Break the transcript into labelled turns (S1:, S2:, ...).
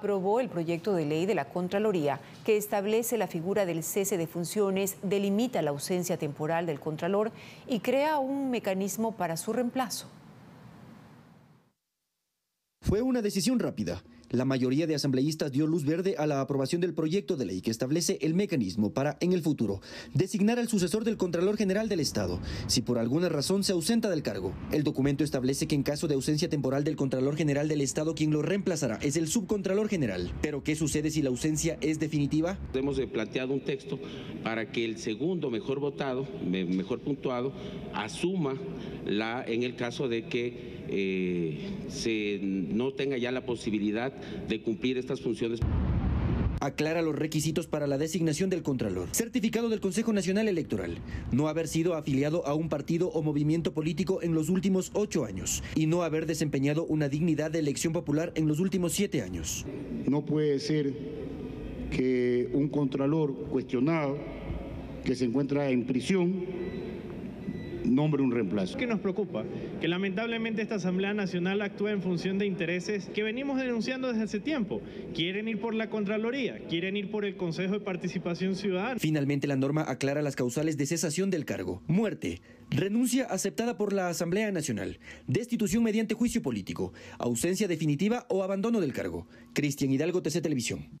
S1: aprobó el proyecto de ley de la Contraloría que establece la figura del cese de funciones, delimita la ausencia temporal del Contralor y crea un mecanismo para su reemplazo.
S2: Fue una decisión rápida. La mayoría de asambleístas dio luz verde a la aprobación del proyecto de ley que establece el mecanismo para, en el futuro, designar al sucesor del Contralor General del Estado, si por alguna razón se ausenta del cargo. El documento establece que en caso de ausencia temporal del Contralor General del Estado, quien lo reemplazará es el Subcontralor General. Pero, ¿qué sucede si la ausencia es definitiva?
S3: Hemos planteado un texto para que el segundo mejor votado, mejor puntuado, asuma la, en el caso de que eh, se no tenga ya la posibilidad de cumplir estas funciones.
S2: Aclara los requisitos para la designación del Contralor. Certificado del Consejo Nacional Electoral. No haber sido afiliado a un partido o movimiento político en los últimos ocho años. Y no haber desempeñado una dignidad de elección popular en los últimos siete años.
S4: No puede ser que un Contralor cuestionado que se encuentra en prisión nombre un reemplazo.
S5: ¿Qué nos preocupa? Que lamentablemente esta Asamblea Nacional actúa en función de intereses que venimos denunciando desde hace tiempo. Quieren ir por la Contraloría, quieren ir por el Consejo de Participación Ciudadana.
S2: Finalmente la norma aclara las causales de cesación del cargo. Muerte, renuncia aceptada por la Asamblea Nacional, destitución mediante juicio político, ausencia definitiva o abandono del cargo. Cristian Hidalgo, TC Televisión.